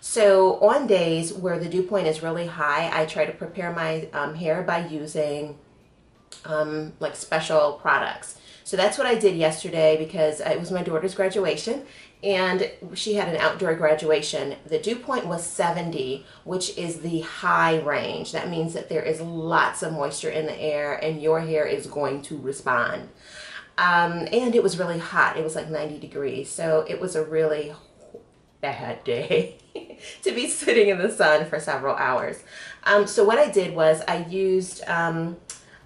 So on days where the dew point is really high, I try to prepare my um, hair by using um, like special products. So that's what I did yesterday because it was my daughter's graduation and she had an outdoor graduation. The dew point was 70, which is the high range. That means that there is lots of moisture in the air and your hair is going to respond. Um, and it was really hot. It was like 90 degrees. So it was a really bad day to be sitting in the sun for several hours. Um, so what I did was I used um,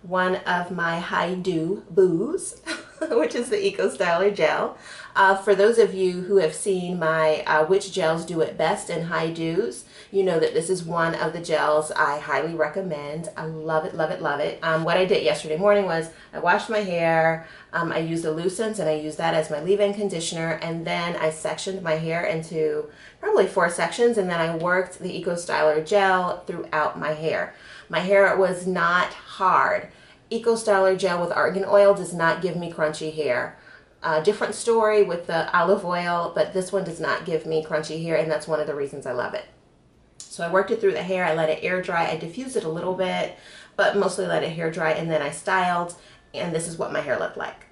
one of my High Dew Boos, which is the Eco Styler gel. Uh, for those of you who have seen my uh, Which Gels Do It Best in High Dews, you know that this is one of the gels I highly recommend. I love it, love it, love it. Um, what I did yesterday morning was I washed my hair, um, I used Lucent and I used that as my leave-in conditioner and then I sectioned my hair into probably four sections and then I worked the Eco Styler gel throughout my hair. My hair was not hard. Eco Styler gel with argan oil does not give me crunchy hair. Uh, different story with the olive oil, but this one does not give me crunchy hair, and that's one of the reasons I love it. So I worked it through the hair, I let it air dry, I diffused it a little bit, but mostly let it hair dry, and then I styled, and this is what my hair looked like.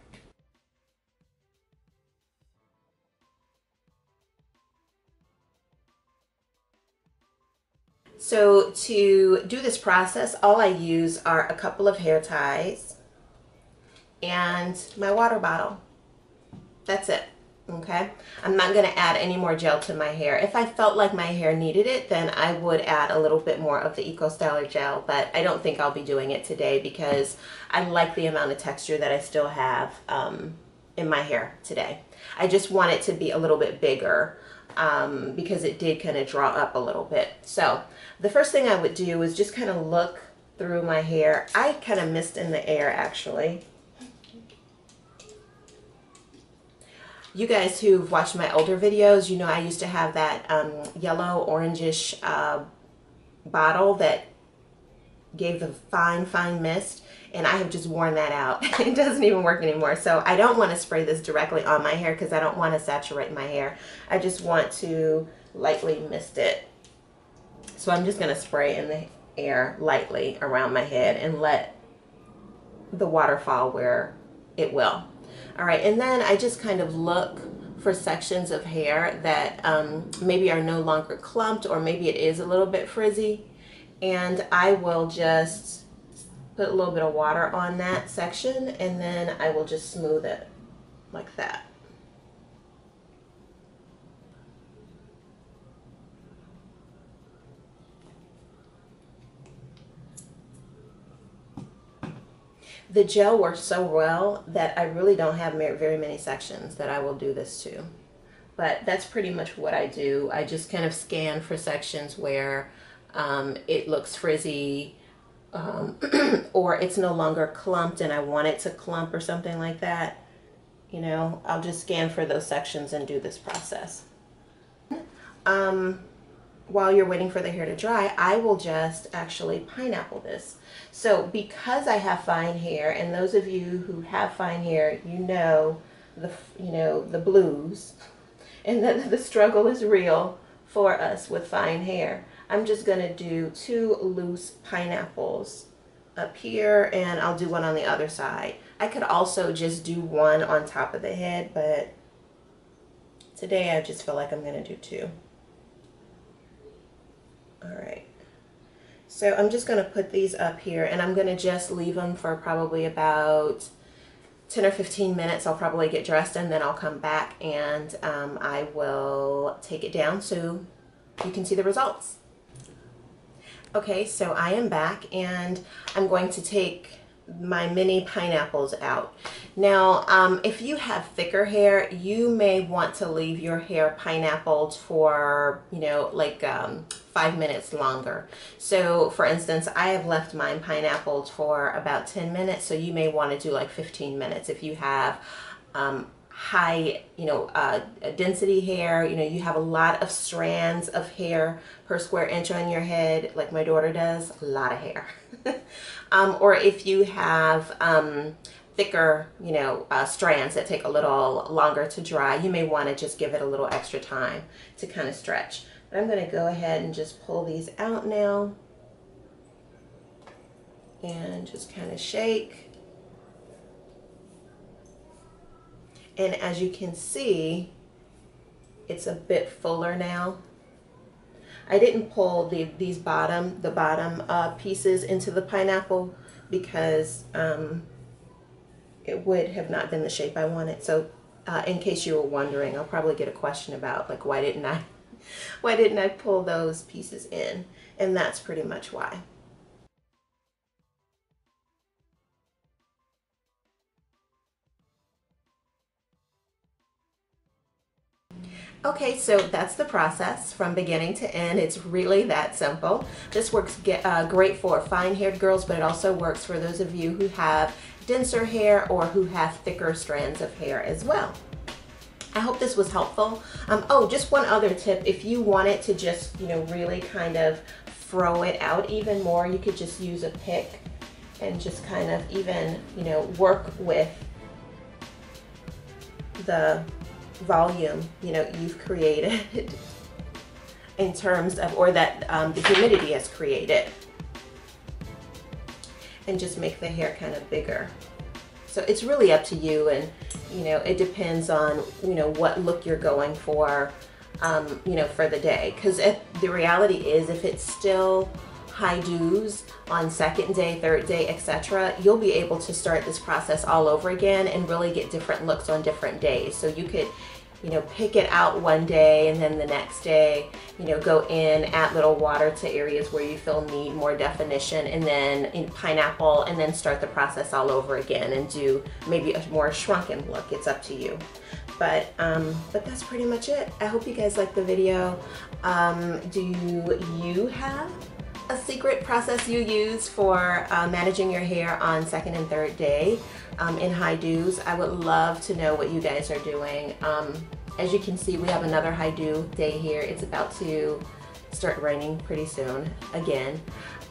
So to do this process, all I use are a couple of hair ties and my water bottle. That's it. Okay. I'm not going to add any more gel to my hair. If I felt like my hair needed it, then I would add a little bit more of the Eco Styler gel, but I don't think I'll be doing it today because I like the amount of texture that I still have um, in my hair today. I just want it to be a little bit bigger um, because it did kind of draw up a little bit. So the first thing I would do is just kind of look through my hair. I kind of mist in the air actually. You guys who've watched my older videos, you know I used to have that um, yellow orangish uh, bottle that gave the fine, fine mist and I have just worn that out. it doesn't even work anymore. So I don't want to spray this directly on my hair because I don't want to saturate my hair. I just want to lightly mist it. So I'm just going to spray in the air lightly around my head and let the water fall where it will. All right, and then I just kind of look for sections of hair that um, maybe are no longer clumped or maybe it is a little bit frizzy. And I will just put a little bit of water on that section and then I will just smooth it like that. The gel works so well that I really don't have very many sections that I will do this to. But that's pretty much what I do. I just kind of scan for sections where um, it looks frizzy um, or it's no longer clumped and I want it to clump or something like that. You know, I'll just scan for those sections and do this process. Um, while you're waiting for the hair to dry, I will just actually pineapple this. So because I have fine hair, and those of you who have fine hair, you know the you know the blues, and that the struggle is real for us with fine hair. I'm just going to do two loose pineapples up here, and I'll do one on the other side. I could also just do one on top of the head, but today I just feel like I'm going to do two. All right. So I'm just going to put these up here and I'm going to just leave them for probably about 10 or 15 minutes. I'll probably get dressed and then I'll come back and um, I will take it down so you can see the results. Okay, so I am back and I'm going to take my mini pineapples out. Now, um, if you have thicker hair, you may want to leave your hair pineappled for, you know, like um, five minutes longer. So, for instance, I have left mine pineappled for about 10 minutes, so you may want to do like 15 minutes if you have um, high, you know, uh, density hair, you know, you have a lot of strands of hair per square inch on your head, like my daughter does, a lot of hair. um, or if you have um, thicker, you know, uh, strands that take a little longer to dry, you may want to just give it a little extra time to kind of stretch. But I'm going to go ahead and just pull these out now and just kind of shake. And as you can see, it's a bit fuller now. I didn't pull the, these bottom, the bottom uh, pieces into the pineapple because um, it would have not been the shape I wanted. So uh, in case you were wondering, I'll probably get a question about like, why didn't I, why didn't I pull those pieces in? And that's pretty much why. Okay, so that's the process from beginning to end. It's really that simple. This works get, uh, great for fine-haired girls, but it also works for those of you who have denser hair or who have thicker strands of hair as well. I hope this was helpful. Um, oh, just one other tip. If you wanted to just, you know, really kind of throw it out even more, you could just use a pick and just kind of even, you know, work with the volume you know you've created in terms of or that um, the humidity has created. And just make the hair kind of bigger. So it's really up to you and you know it depends on you know what look you're going for um, you know for the day. Because the reality is if it's still high dews on second day, third day, etc., you'll be able to start this process all over again and really get different looks on different days. So you could you know, pick it out one day and then the next day, you know, go in, add little water to areas where you feel need more definition and then in pineapple and then start the process all over again and do maybe a more shrunken look. It's up to you. But, um, but that's pretty much it. I hope you guys liked the video. Um, do you have a secret process you use for uh, managing your hair on second and third day um, in high dews. I would love to know what you guys are doing. Um, as you can see, we have another high dew day here. It's about to start raining pretty soon again.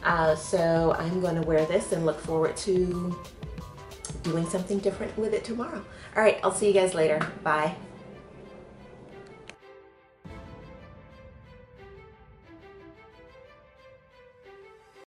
Uh, so I'm going to wear this and look forward to doing something different with it tomorrow. All right, I'll see you guys later. Bye.